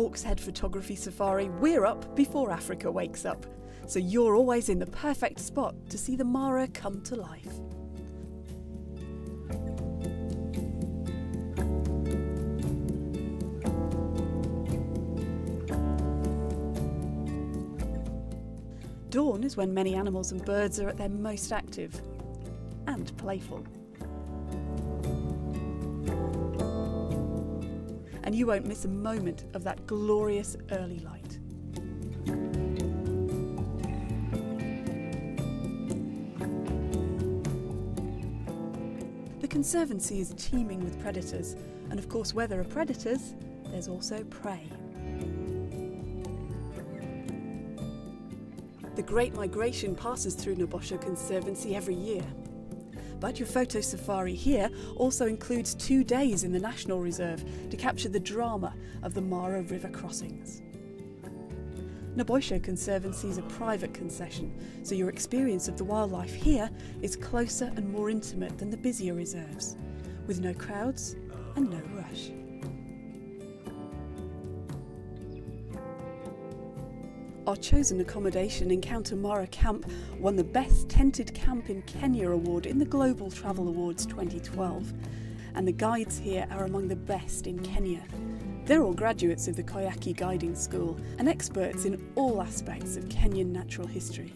Hawkshead photography safari, we're up before Africa wakes up, so you're always in the perfect spot to see the Mara come to life. Dawn is when many animals and birds are at their most active and playful. And you won't miss a moment of that glorious early light. The Conservancy is teeming with predators, and of course, where there are predators, there's also prey. The Great Migration passes through Naboisho Conservancy every year. But your photo safari here also includes two days in the National Reserve to capture the drama of the Mara River crossings. Naboisho Conservancy is a private concession, so your experience of the wildlife here is closer and more intimate than the busier reserves, with no crowds and no rush. Our chosen accommodation, Encounter Mara Camp, won the Best Tented Camp in Kenya award in the Global Travel Awards 2012. And the guides here are among the best in Kenya. They're all graduates of the Koyaki Guiding School and experts in all aspects of Kenyan natural history.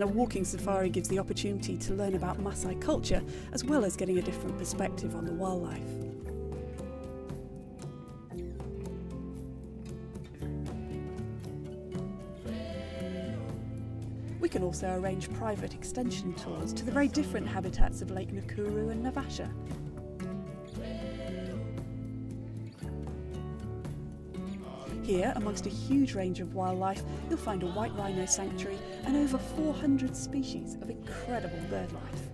A walking safari gives the opportunity to learn about Maasai culture as well as getting a different perspective on the wildlife. We can also arrange private extension tours to the very different habitats of Lake Nakuru and Naivasha. Here, amongst a huge range of wildlife, you'll find a white rhino sanctuary and over 400 species of incredible bird life.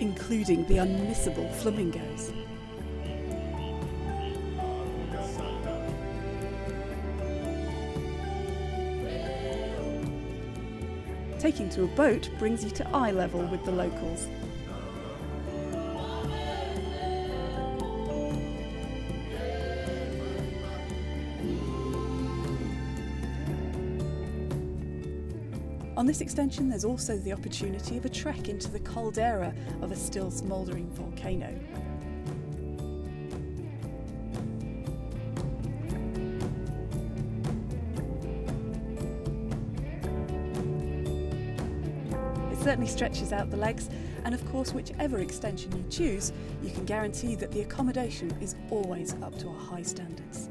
Including the unmissable flamingos. Taking to a boat brings you to eye level with the locals. On this extension, there's also the opportunity of a trek into the caldera of a still smouldering volcano. Certainly stretches out the legs, and of course, whichever extension you choose, you can guarantee that the accommodation is always up to our high standards.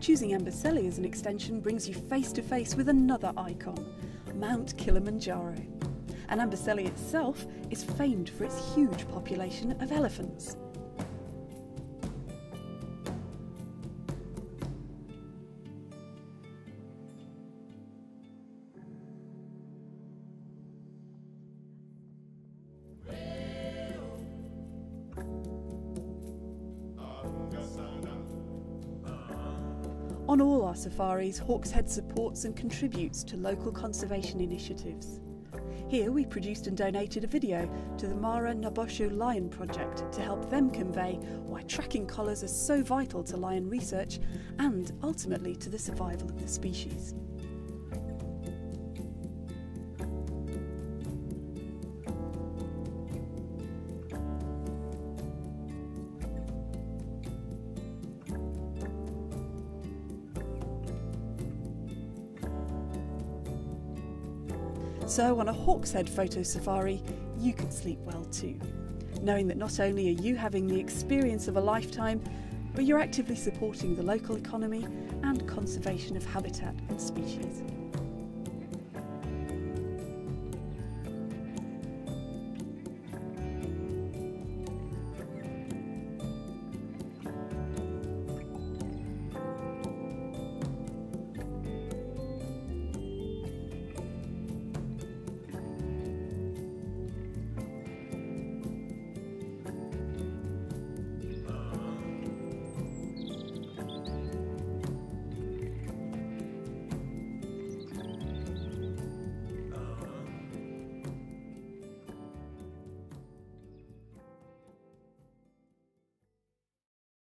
Choosing Amboseli as an extension brings you face to face with another icon, Mount Kilimanjaro. And Amboseli itself is famed for its huge population of elephants. On all our safaris, Hawkshead supports and contributes to local conservation initiatives. Here we produced and donated a video to the Mara Naboisho Lion Project to help them convey why tracking collars are so vital to lion research and ultimately to the survival of the species. So, on a Hawkshead photo safari, you can sleep well too, knowing that not only are you having the experience of a lifetime, but you're actively supporting the local economy and conservation of habitat and species.